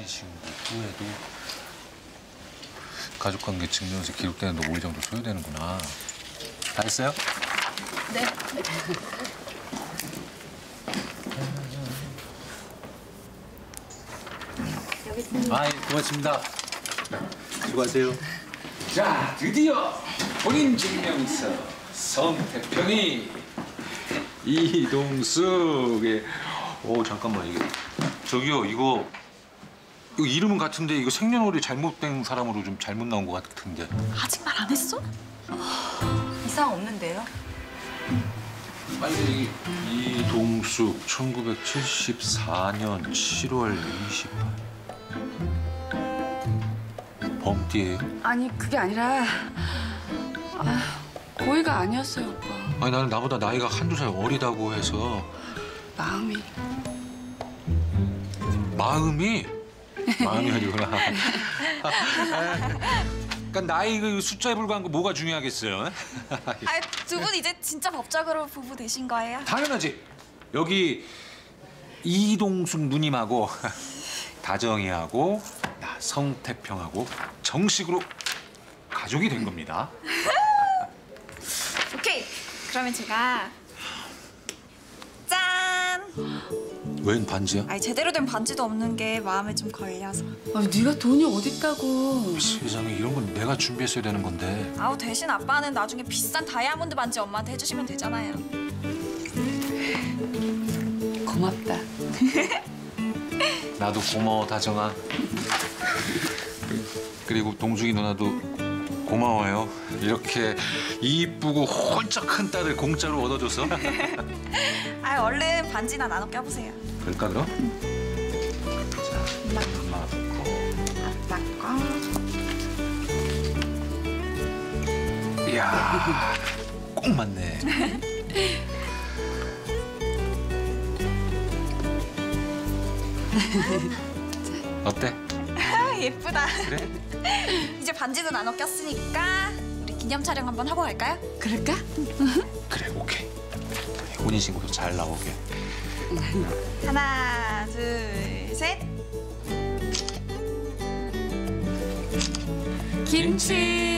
혼인신고 후에도 가족관계 증명서 기록되는 도 5일 정도 소요되는구나. 다 했어요? 네. 여기 있습니다. 아, 예, 고맙습니다. 수고하세요. 자, 드디어 본인 증명서 성태평이 이동숙의 오 잠깐만 이게 저기요 이거 이거 이름은 같은데 이거 생년월일 잘못된 사람으로 좀 잘못 나온 것 같은데. 아직 말 안 했어? 이상 없는데요? 이게 이동숙 1974년 7월 28일 범띠예요? 아니 그게 아니라 아, 고의가 아니었어요 오빠. 아니 나는 나보다 나이가 한두 살 어리다고 해서. 마음이. 마음이 마음이 아니구나. 그러니까 나이 그 숫자에 불과한 거 뭐가 중요하겠어요? 아, 두분 이제 진짜 법적으로 부부 되신 거예요? 당연하지. 여기 이동숙 누님하고 다정이하고 나 성태평하고 정식으로 가족이 된 겁니다. 오케이. 그러면 제가 웬 반지야? 아니 제대로 된 반지도 없는 게 마음에 좀 걸려서. 아, 네가 돈이 어딨다고 세상에 이런 건 내가 준비했어야 되는 건데. 아우 대신 아빠는 나중에 비싼 다이아몬드 반지 엄마한테 해주시면 되잖아요. 고맙다 나도 고마워 다정아. 그리고 동숙이 누나도 고마워요. 이렇게 이쁘고 홀쩍 큰 딸을 공짜로 얻어줘서. 아 얼른 반지나 나눠 껴보세요. 그럴까 그럼? 자, 엄마 거. 아빠 거. 이야, 꼭 맞네. 어때? 아 예쁘다. 그래? 이제 반지도 나눠 꼈으니까 우리 기념 촬영 한번 하고 갈까요? 그럴까? 그래, 오케이. 혼인신고도 잘 나오게. 하나, 둘, 셋. 김치